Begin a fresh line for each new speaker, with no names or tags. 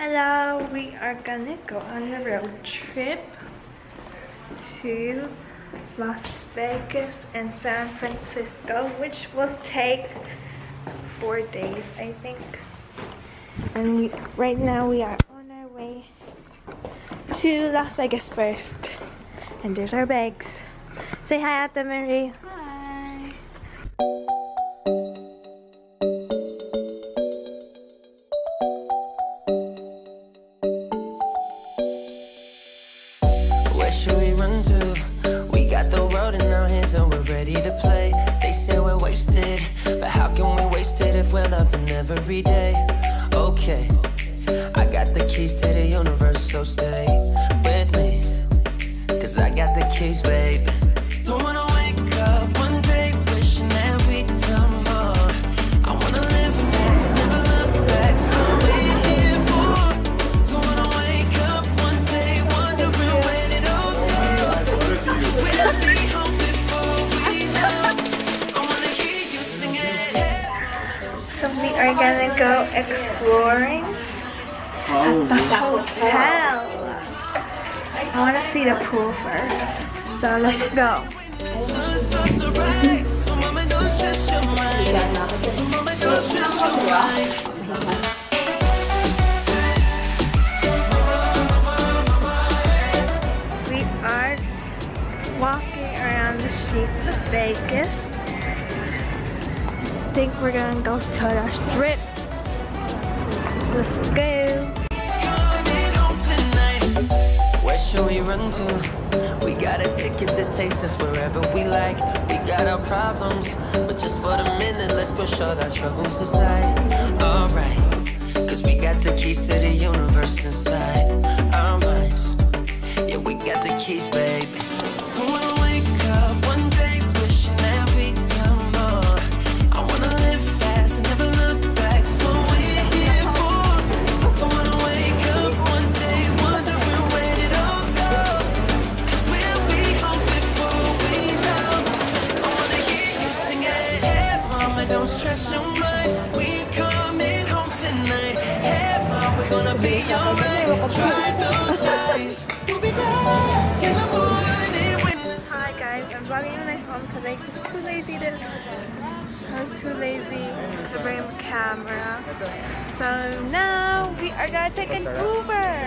Hello, we are gonna go on a road trip to Las Vegas and San Francisco, which will take four days, I think. And we, right now we are on our way to Las Vegas first. And there's our bags. Say hi, Ate Marie.
Hi.
We? Got the world in our hands and we're ready to play. They say we're wasted, but how can we waste it if we're loving every day? Okay, I got the keys to the universe, so stay with me. Cause I got the keys, babe.
Gonna go exploring at the oh. hotel. I wanna see the pool first. So let's go.
Sun starts to rise, so mama don't stress your mind. So mama don't stress your mind.
We are walking around the streets of Vegas. Think we're gonna go to the strip. Let's go.
Where should we run to? We got a ticket that takes us wherever we like. We got our problems, but just for the minute, let's push all our troubles aside. Alright, cause we got the keys to the universe inside our minds. Yeah, we got the keys, baby. Stress your mind. We coming home tonight. Hey, mama, we're gonna be alright. Dry those eyes. We'll be back in the morning
Hi guys, I'm vlogging on my phone because I was too lazy to I was too lazy to bring a camera. So now we are gonna take an Uber.